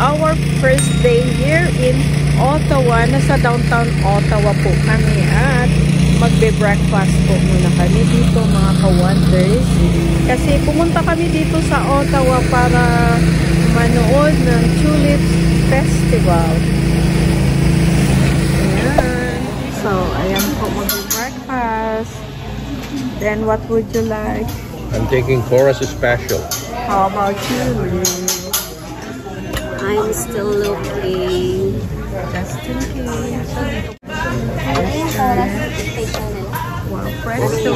our first day here in Ottawa. Nasa downtown Ottawa po kami at magbe-breakfast po muna kami dito mga ka-wonders. Kasi pumunta kami dito sa Ottawa para manood ng Tulip Festival. So, ayan po magbe-breakfast. Then, what would you like? I'm taking Chorus Special. How about you? I'm still looking. Just in case. Wow, presto.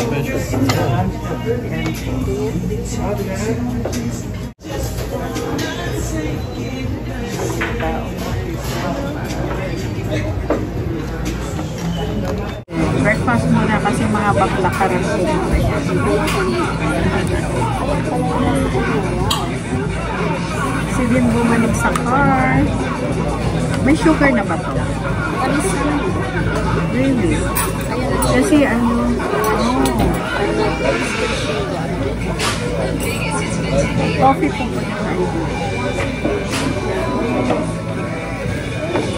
Breakfast muna kasi mga bakla ka rin. sa car. May sugar na ba to? Really? Kasi ano, oh. Coffee po po.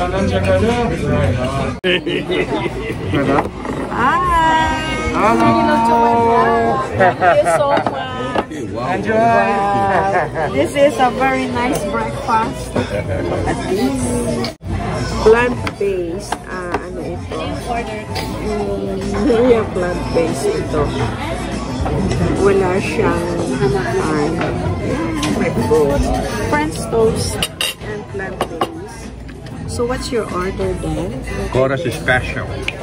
Hi. Hello. Thank you so much. Enjoy. This is a very nice breakfast. Plant-based. Ah, ano ito? Mm, yeah, plant-based ito. Wala siyang harm. French toast. So what's your order then? Coras is special. special.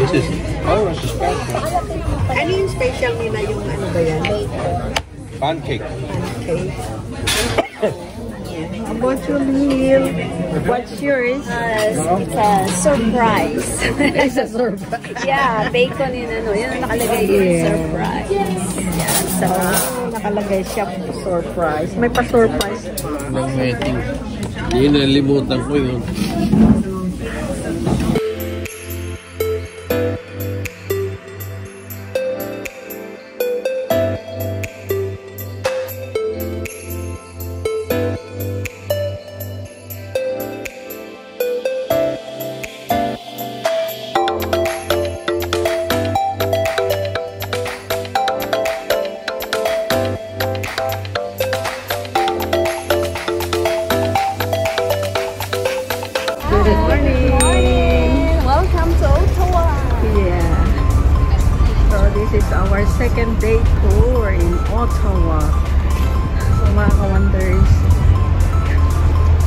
This is Coras special. Ano yung special nila yung ano ba yan? Pancake. Pancake. What's your meal, what's yours? Uh, it's a surprise. it's a surprise. yeah, bacon yun ano, yun ang nakalagay yeah. surprise. Yeah, sarap. Nakalagay siya surprise. May pa-surprise. Long waiting. Hindi nalimutan ko yun.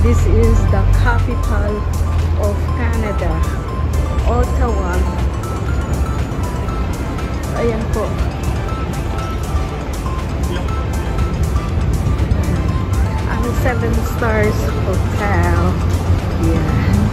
This is the capital of Canada, Ottawa. Ayan po. Ang 7 Stars Hotel. Yeah.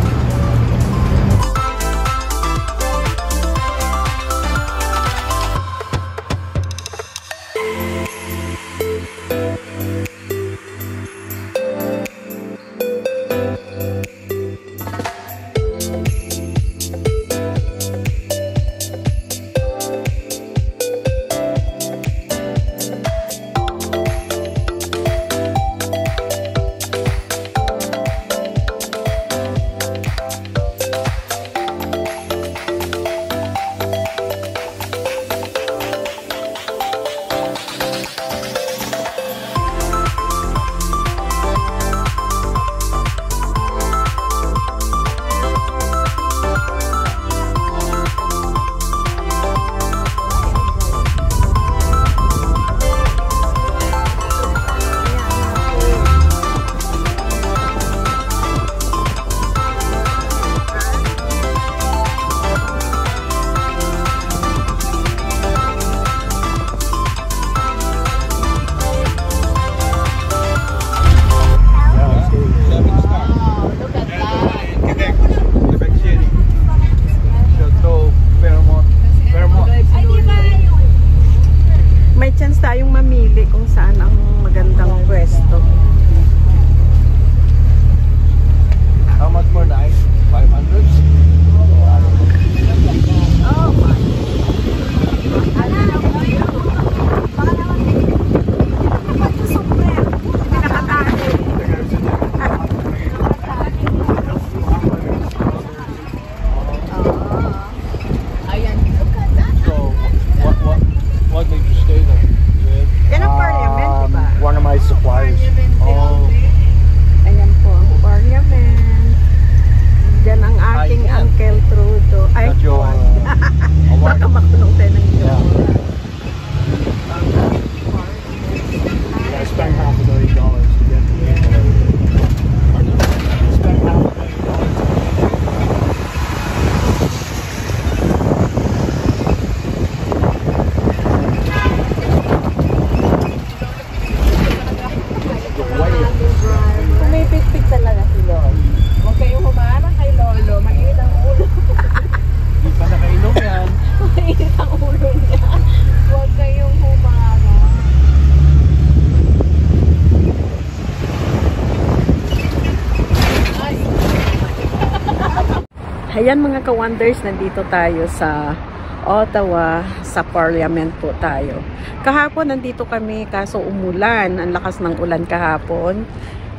Ayan mga ka-wonders, nandito tayo sa Ottawa, sa Parliament po tayo. Kahapon nandito kami kaso umulan, ang lakas ng ulan kahapon.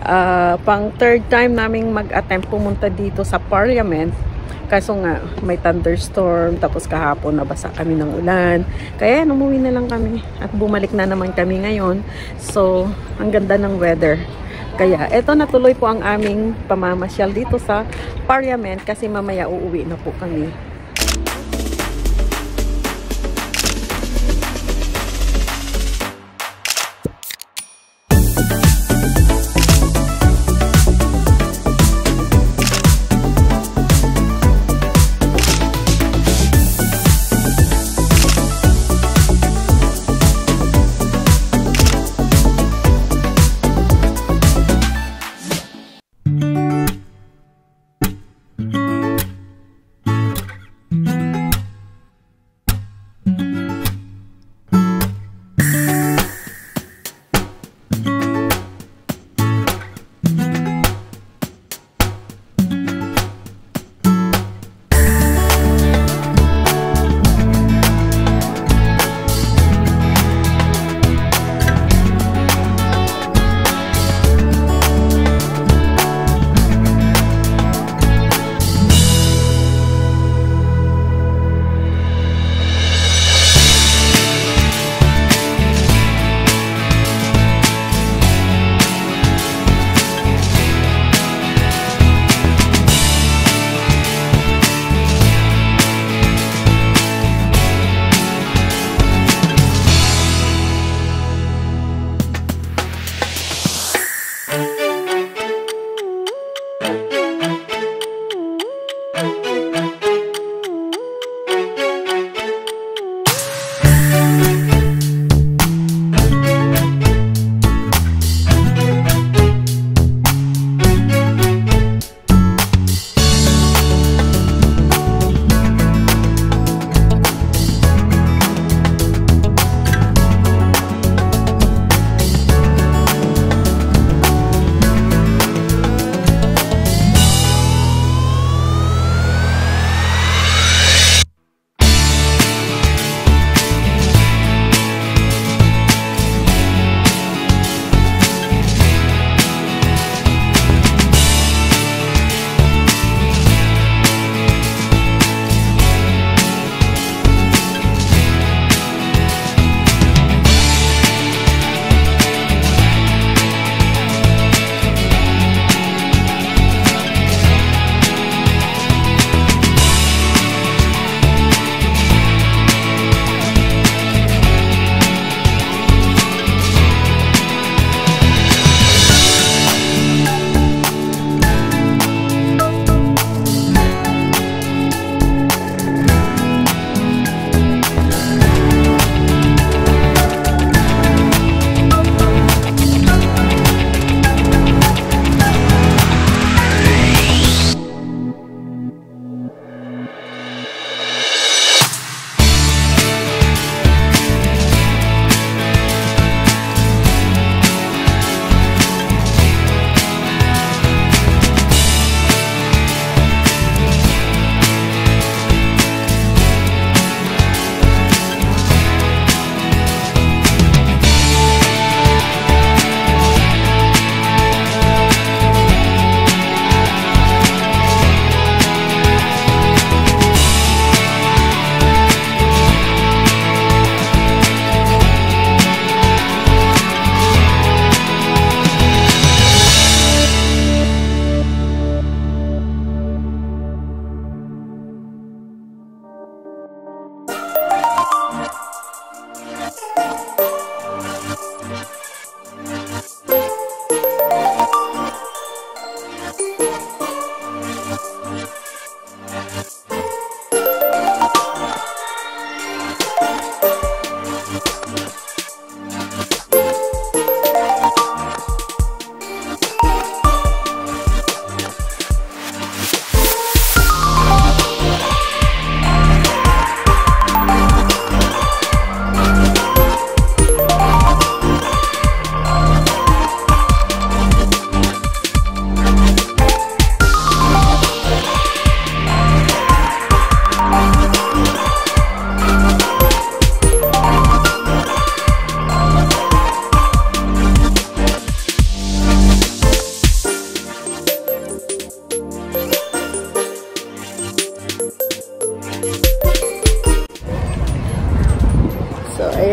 Uh, pang third time naming mag-attempt pumunta dito sa Parliament. Kaso nga may thunderstorm, tapos kahapon nabasa kami ng ulan. Kaya umuwi na lang kami at bumalik na naman kami ngayon. So, ang ganda ng weather. Kaya eto natuloy po ang aming pamamasyal dito sa Parliament kasi mamaya uuwi na po kami.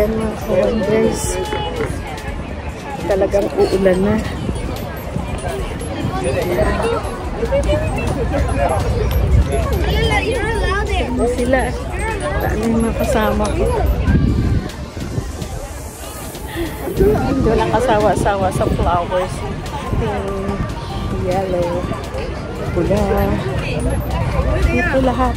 Ayan mga ka-wonders. Talagang uulan na. Ayan na sila. Daan yung mga kasama ko. Doon ang kasawa-sawa sa flowers. Pink, yellow, pula. Ito lahat.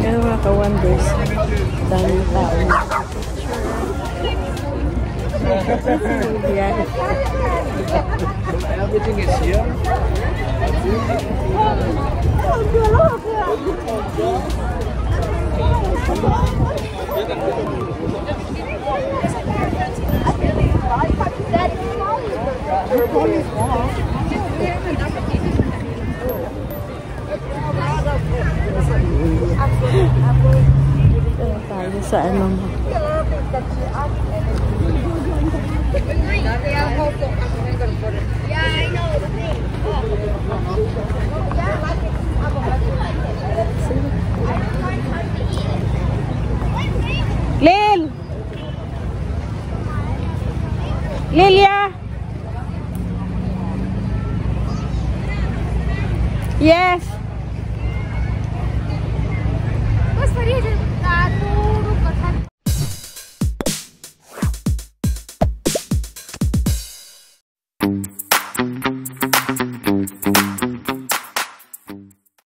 Kaya mga ka-wonders, daming tao. Everything is here. Your body is sa ano mo. Yeah, I know.